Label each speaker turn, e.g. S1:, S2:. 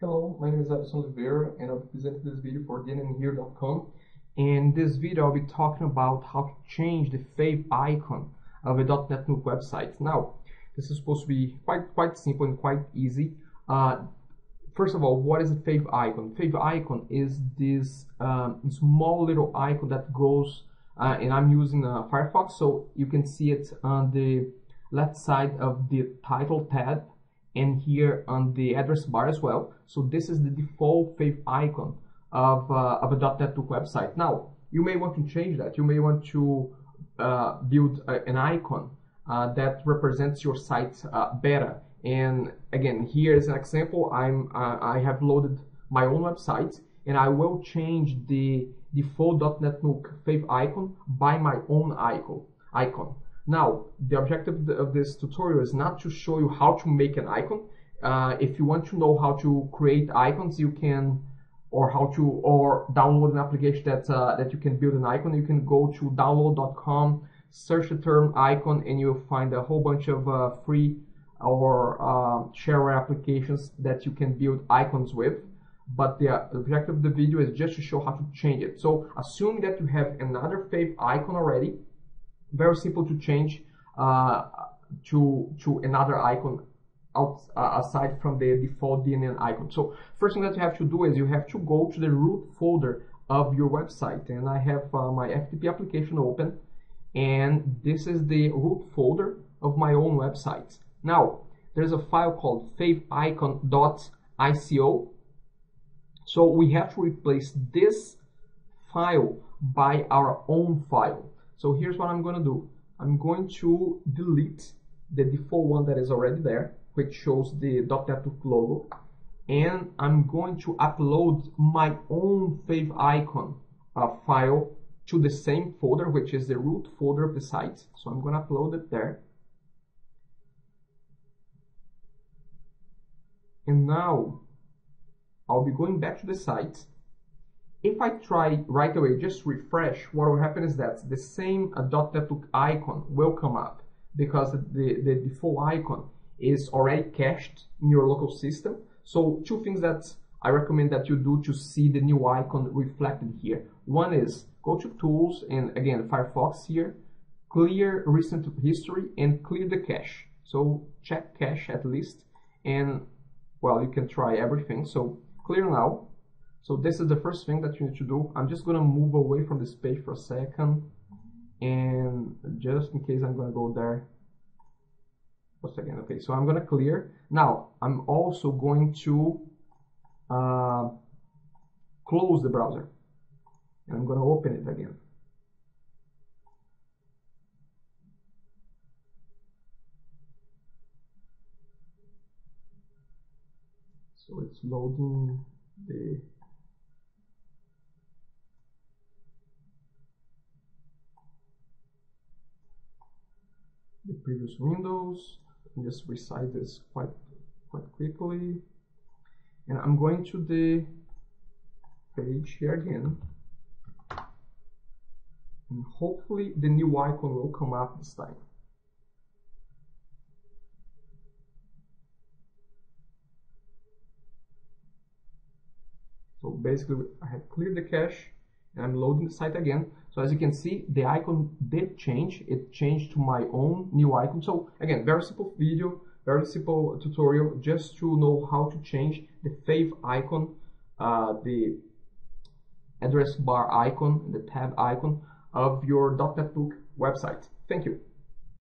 S1: is Aderson Oliveira and I'll be presenting this video for DNNHero.com. In this video, I'll be talking about how to change the favicon of a .NET website. Now, this is supposed to be quite quite simple and quite easy. Uh, first of all, what is a favicon? Fave icon is this um, small little icon that goes, uh, and I'm using uh, Firefox, so you can see it on the left side of the title tab and here on the address bar as well. So this is the default favicon of, uh, of a .NET website. Now, you may want to change that. You may want to uh, build a, an icon uh, that represents your site uh, better. And again, here is an example. I'm uh, I have loaded my own website, and I will change the default .NET favicon by my own icon. Icon. Now, the objective of this tutorial is not to show you how to make an icon. Uh, if you want to know how to create icons, you can, or how to, or download an application that uh, that you can build an icon. You can go to download.com, search the term icon, and you'll find a whole bunch of uh, free or uh, shareware applications that you can build icons with. But the objective of the video is just to show how to change it. So, assuming that you have another favicon already, very simple to change uh, to to another icon out, uh, aside from the default DNN icon. So first thing that you have to do is you have to go to the root folder of your website and I have uh, my FTP application open and this is the root folder of my own website. Now there's a file called favicon.ico so we have to replace this file by our own file. So here's what I'm going to do. I'm going to delete the default one that is already there, which shows the .NET logo. And I'm going to upload my own favicon uh, file to the same folder, which is the root folder of the site. So I'm going to upload it there. And now I'll be going back to the site if I try right away, just refresh, what will happen is that the same .NET icon will come up because the, the default icon is already cached in your local system. So two things that I recommend that you do to see the new icon reflected here. One is go to tools and again Firefox here, clear recent history and clear the cache. So check cache at least and well you can try everything. So clear now so this is the first thing that you need to do. I'm just gonna move away from this page for a second and just in case I'm gonna go there a second. Okay, so I'm gonna clear. Now I'm also going to uh, close the browser and I'm gonna open it again. So it's loading the the previous windows and just resize this quite quite quickly. And I'm going to the page here again. And hopefully the new icon will come up this time. So basically I have cleared the cache and I'm loading the site again so as you can see, the icon did change. It changed to my own new icon. So again, very simple video, very simple tutorial just to know how to change the fave icon, uh, the address bar icon, the tab icon of your DotNetNuke website. Thank you.